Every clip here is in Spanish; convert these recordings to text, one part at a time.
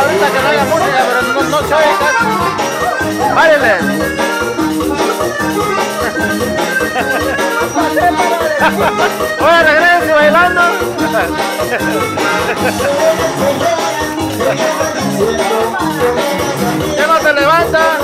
ahorita que no haya música, pero no, no se oye casi. ¡Párele! Ahora bailando. ya no se levanta.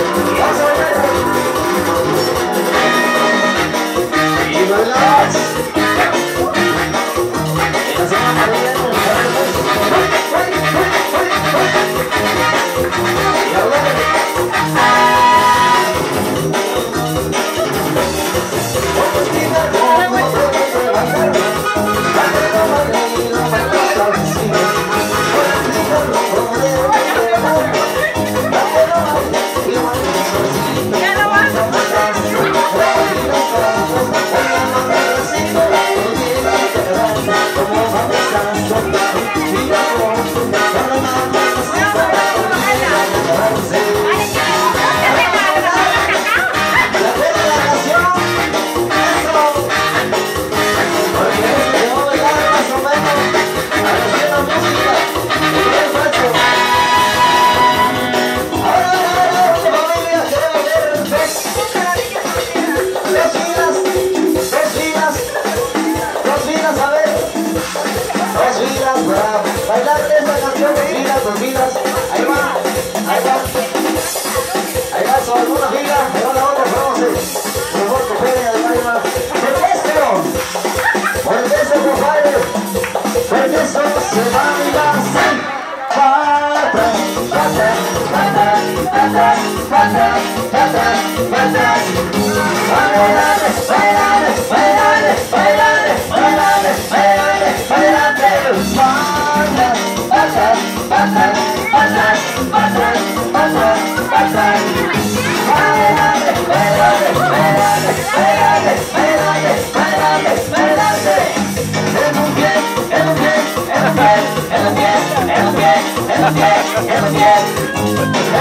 en el 10,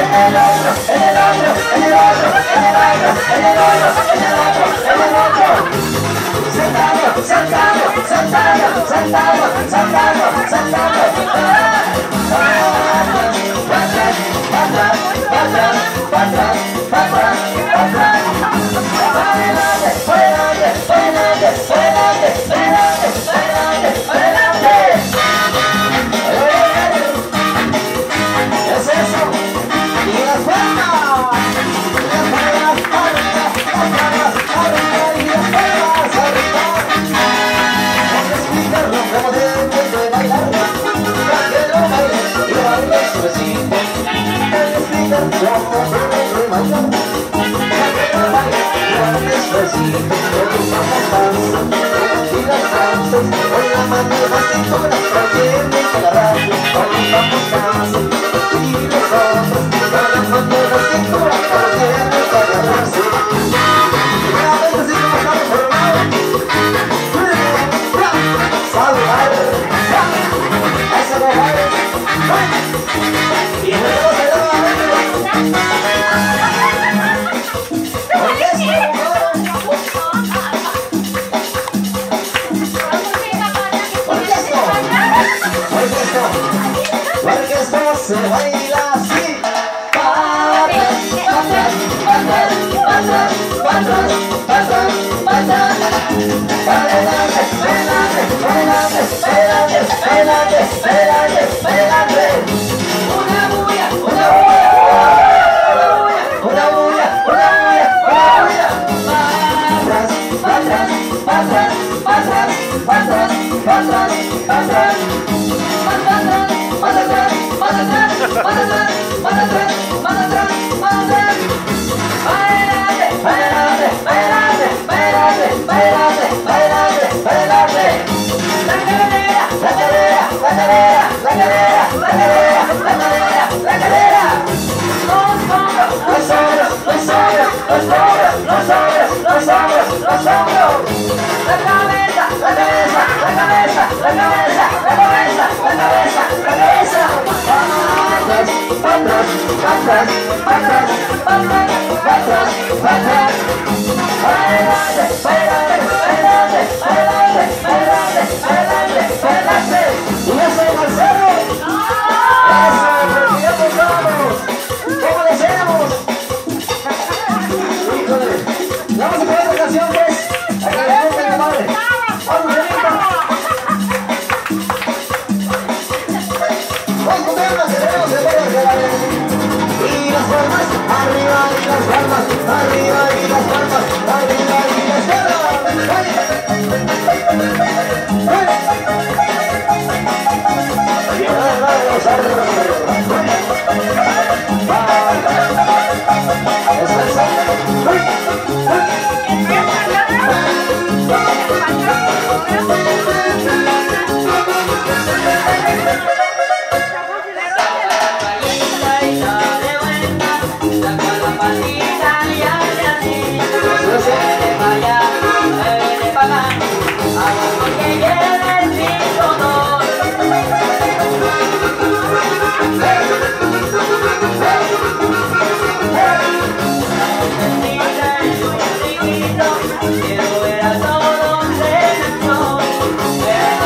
en el otro, en el otro, en el otro, en el otro, en el otro, en el otro, en el otro. Saltando, saltando, saltando, saltando, saltando. porque esto se baila así. Para atrás, para atrás, para atrás, para atrás, atrás, atrás, atrás, atrás, atrás. Adelante, adelante, adelante, adelante, adelante, adelante, adelante. Y eso es Marcelo. Eso, presidente Ramos. ¿Cómo le hacemos? Híjole. Vamos a poner la canción. Yeah.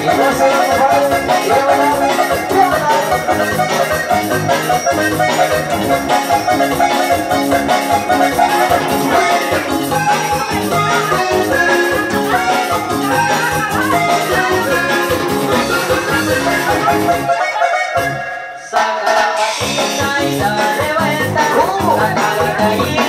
Sagrada, Sagrada, Sagrada, Sagrada,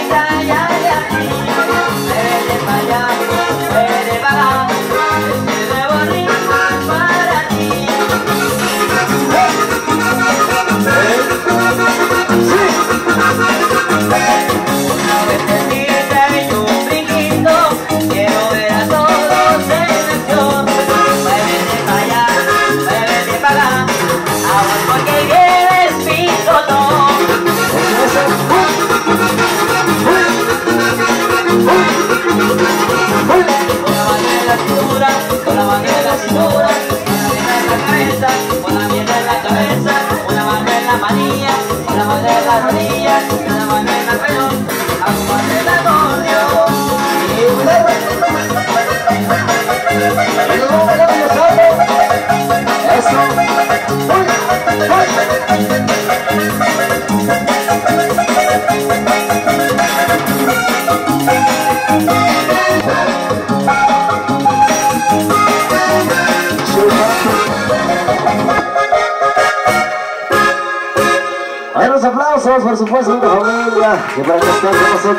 A ver, los aplausos, por supuesto, familia, que para que estén con nosotros.